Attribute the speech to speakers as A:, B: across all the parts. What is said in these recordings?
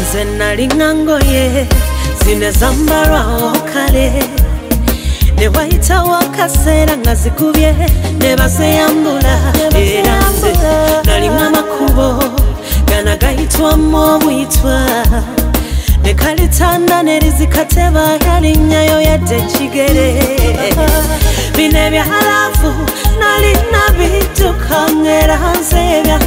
A: nze nalinga ngoye zine zambalwawo kale ne wayitawo akaseera nga zikubye ne bazeyambula era nze nalinga makubo gana gayitwamu obuyitwa ne kalitanda ne lizikateba yalinyayo yadde ekigere bine ebyalaafu nalina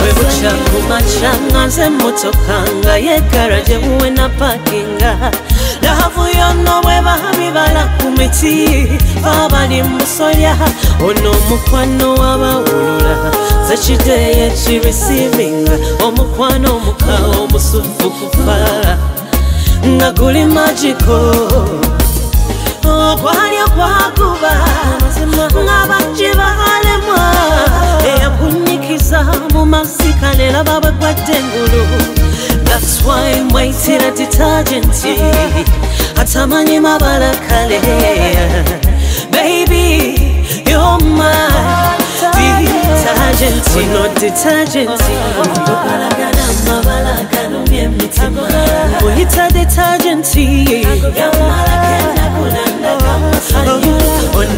A: webuchakuma changa ze motokanga yegara jemuwe na pakinga dahavu yono webahabibala ku miti babali musolya ono mukwano wabawulula zekideye kirisibinga omukwano omuka omusufu kufa nga guli magiko kwalyo kwakuba ngabaciba alemwa eyakunyikiza mu masika lela babwe kwatengulu gaswai mwaitira titajenti atamanyi mabala kale baby yoma detagenti no detagenti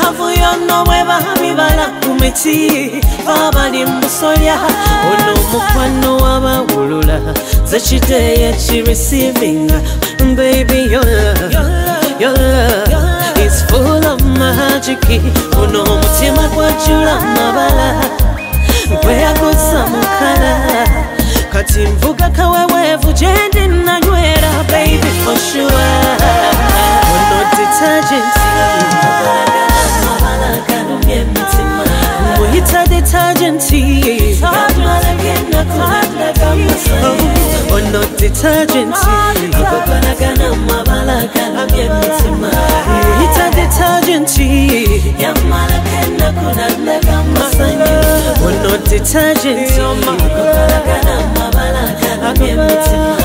A: kyavu yonna bwebami bala ku babali musolya ono omukwano wabawulula baby your love, your love is full of magic ono omutima gwajula mabala gweyaguza mukala kati ono detergenti agobanagana mumabala galabye emitima yita detergenti yamalako ennaku nalaga masanyu ono detergenti agobanagana mumabala galabye emitima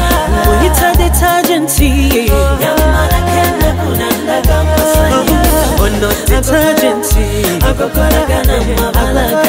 A: yita detergenti yamalako ennaku nalaga masanyu ono detergenti agobanagana mumabala galabye